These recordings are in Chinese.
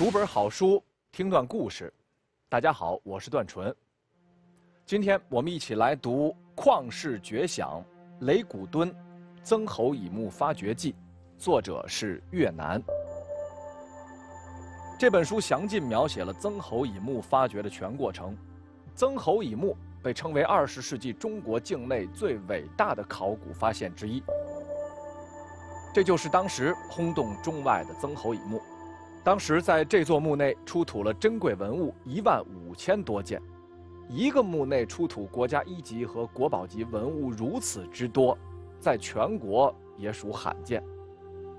读本好书，听段故事。大家好，我是段纯。今天我们一起来读《旷世绝响：雷鼓敦曾侯乙墓发掘记》，作者是越南。这本书详尽描写了曾侯乙墓发掘的全过程。曾侯乙墓被称为二十世纪中国境内最伟大的考古发现之一。这就是当时轰动中外的曾侯乙墓。当时在这座墓内出土了珍贵文物一万五千多件，一个墓内出土国家一级和国宝级文物如此之多，在全国也属罕见。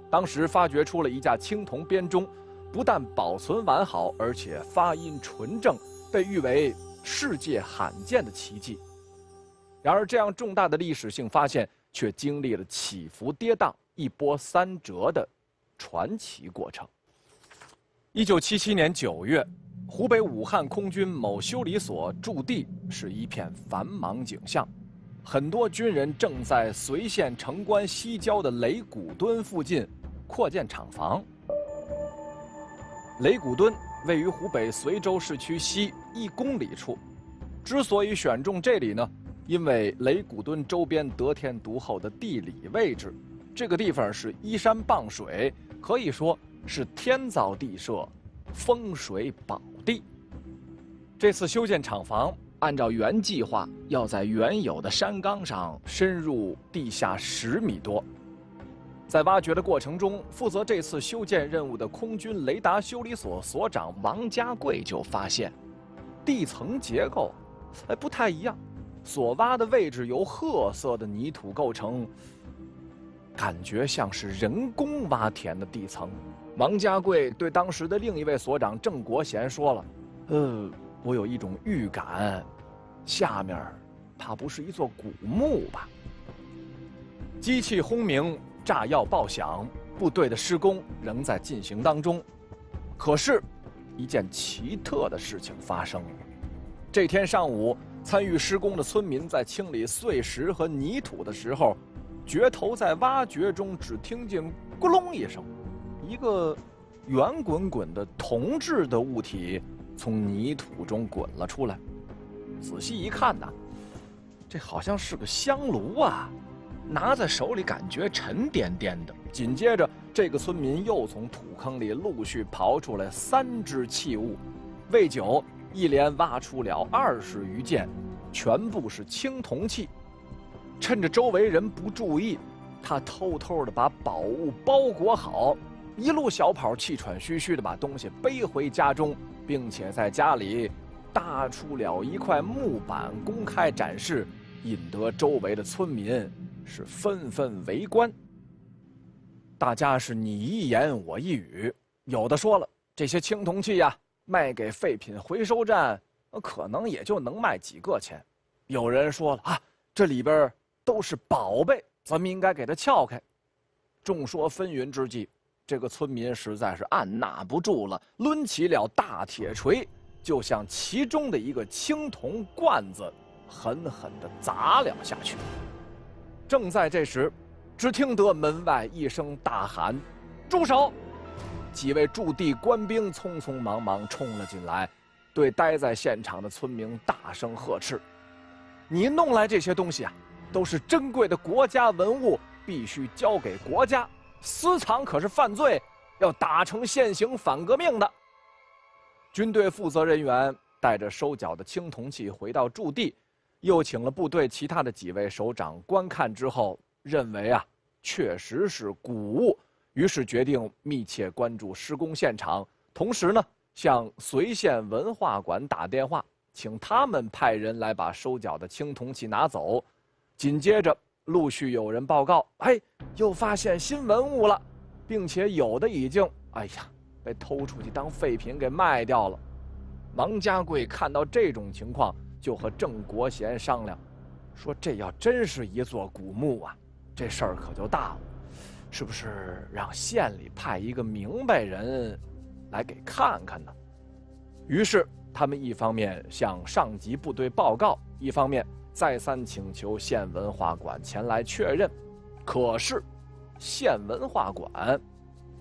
当时发掘出了一架青铜编钟，不但保存完好，而且发音纯正，被誉为世界罕见的奇迹。然而，这样重大的历史性发现却经历了起伏跌宕、一波三折的传奇过程。一九七七年九月，湖北武汉空军某修理所驻地是一片繁忙景象，很多军人正在随县城关西郊的雷鼓墩附近扩建厂房。雷鼓墩位于湖北随州市区西一公里处，之所以选中这里呢，因为雷鼓墩周边得天独厚的地理位置，这个地方是依山傍水，可以说。是天造地设，风水宝地。这次修建厂房，按照原计划，要在原有的山岗上深入地下十米多。在挖掘的过程中，负责这次修建任务的空军雷达修理所所长王家贵就发现，地层结构，哎，不太一样。所挖的位置由褐色的泥土构成，感觉像是人工挖填的地层。王家贵对当时的另一位所长郑国贤说了：“呃，我有一种预感，下面怕不是一座古墓吧？”机器轰鸣，炸药爆响，部队的施工仍在进行当中。可是，一件奇特的事情发生了。这天上午，参与施工的村民在清理碎石和泥土的时候，掘头在挖掘中只听见“咕隆”一声。一个圆滚滚的铜制的物体从泥土中滚了出来，仔细一看呐，这好像是个香炉啊，拿在手里感觉沉甸甸的。紧接着，这个村民又从土坑里陆续刨出来三只器物，未久，一连挖出了二十余件，全部是青铜器。趁着周围人不注意，他偷偷的把宝物包裹好。一路小跑，气喘吁吁地把东西背回家中，并且在家里搭出了一块木板公开展示，引得周围的村民是纷纷围观。大家是你一言我一语，有的说了这些青铜器呀，卖给废品回收站，可能也就能卖几个钱；有人说了啊，这里边都是宝贝，咱们应该给它撬开。众说纷纭之际。这个村民实在是按捺不住了，抡起了大铁锤，就向其中的一个青铜罐子狠狠地砸了下去。正在这时，只听得门外一声大喊：“住手！”几位驻地官兵匆匆忙忙冲了进来，对待在现场的村民大声呵斥：“你弄来这些东西啊，都是珍贵的国家文物，必须交给国家。”私藏可是犯罪，要打成现行反革命的。军队负责人员带着收缴的青铜器回到驻地，又请了部队其他的几位首长观看之后，认为啊，确实是古物，于是决定密切关注施工现场，同时呢，向随县文化馆打电话，请他们派人来把收缴的青铜器拿走。紧接着。陆续有人报告，哎，又发现新文物了，并且有的已经，哎呀，被偷出去当废品给卖掉了。王家贵看到这种情况，就和郑国贤商量，说这要真是一座古墓啊，这事儿可就大了，是不是让县里派一个明白人来给看看呢？于是他们一方面向上级部队报告，一方面。再三请求县文化馆前来确认，可是县文化馆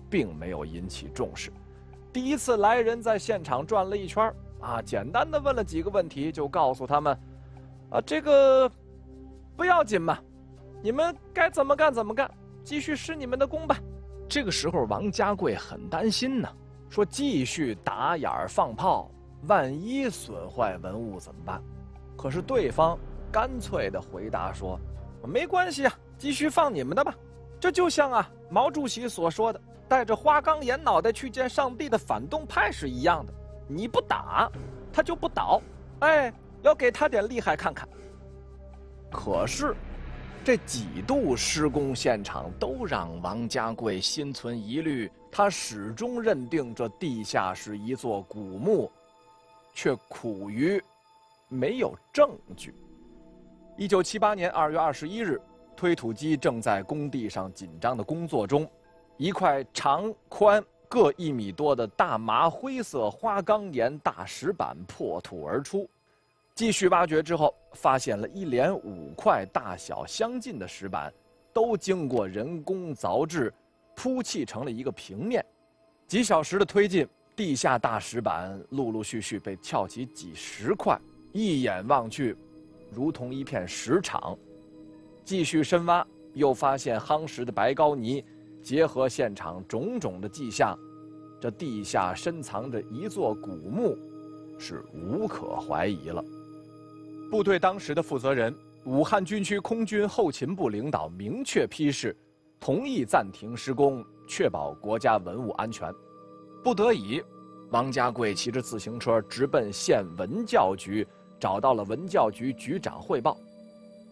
并没有引起重视，第一次来人在现场转了一圈啊，简单的问了几个问题，就告诉他们，啊，这个不要紧嘛，你们该怎么干怎么干，继续施你们的工吧。这个时候，王家贵很担心呢，说继续打眼儿放炮，万一损坏文物怎么办？可是对方干脆的回答说，没关系啊，继续放你们的吧。这就像啊，毛主席所说的。带着花岗岩脑袋去见上帝的反动派是一样的，你不打，他就不倒。哎，要给他点厉害看看。可是，这几度施工现场都让王家贵心存疑虑，他始终认定这地下是一座古墓，却苦于没有证据。一九七八年二月二十一日，推土机正在工地上紧张的工作中。一块长宽各一米多的大麻灰色花岗岩大石板破土而出，继续挖掘之后，发现了一连五块大小相近的石板，都经过人工凿制，铺砌成了一个平面。几小时的推进，地下大石板陆陆续续被撬起几十块，一眼望去，如同一片石场。继续深挖，又发现夯实的白膏泥。结合现场种种的迹象，这地下深藏着一座古墓，是无可怀疑了。部队当时的负责人，武汉军区空军后勤部领导明确批示，同意暂停施工，确保国家文物安全。不得已，王家贵骑着自行车直奔县文教局，找到了文教局局长汇报。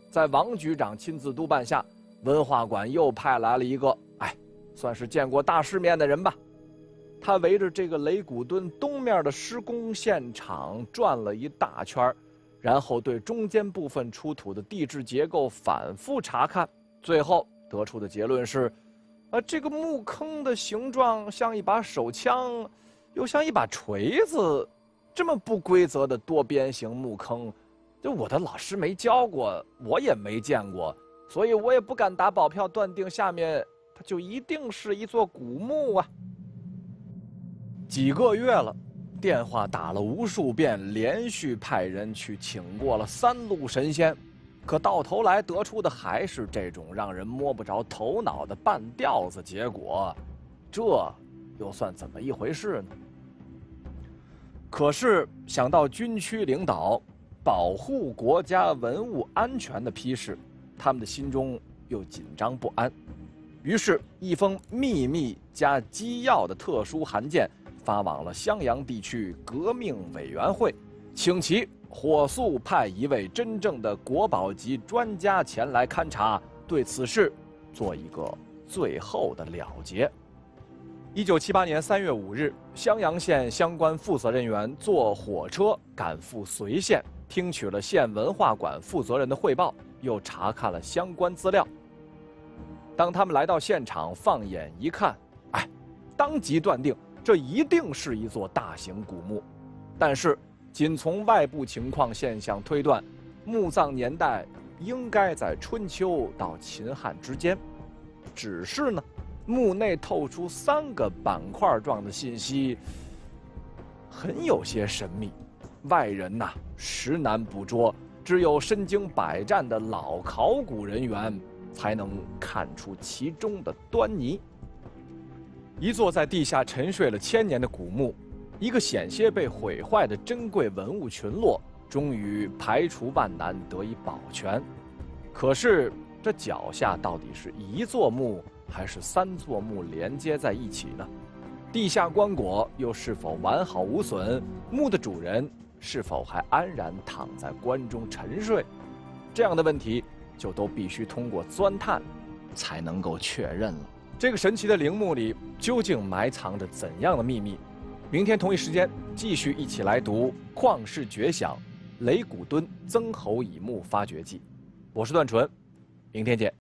在王局长亲自督办下，文化馆又派来了一个。哎算是见过大世面的人吧，他围着这个雷鼓墩东面的施工现场转了一大圈然后对中间部分出土的地质结构反复查看，最后得出的结论是：，啊，这个墓坑的形状像一把手枪，又像一把锤子，这么不规则的多边形墓坑，就我的老师没教过，我也没见过，所以我也不敢打保票断定下面。它就一定是一座古墓啊！几个月了，电话打了无数遍，连续派人去请过了三路神仙，可到头来得出的还是这种让人摸不着头脑的半吊子结果，这又算怎么一回事呢？可是想到军区领导保护国家文物安全的批示，他们的心中又紧张不安。于是，一封秘密加机要的特殊函件发往了襄阳地区革命委员会，请其火速派一位真正的国宝级专家前来勘察，对此事做一个最后的了结。一九七八年三月五日，襄阳县相关负责人员坐火车赶赴随县，听取了县文化馆负责人的汇报，又查看了相关资料。当他们来到现场，放眼一看，哎，当即断定这一定是一座大型古墓。但是，仅从外部情况现象推断，墓葬年代应该在春秋到秦汉之间。只是呢，墓内透出三个板块状的信息，很有些神秘，外人呐实难捕捉，只有身经百战的老考古人员。才能看出其中的端倪。一座在地下沉睡了千年的古墓，一个险些被毁坏的珍贵文物群落，终于排除万难得以保全。可是，这脚下到底是一座墓，还是三座墓连接在一起呢？地下棺椁又是否完好无损？墓的主人是否还安然躺在棺中沉睡？这样的问题。就都必须通过钻探，才能够确认了。这个神奇的陵墓里究竟埋藏着怎样的秘密？明天同一时间继续一起来读《旷世绝响：雷鼓墩曾侯乙墓发掘记》。我是段纯，明天见。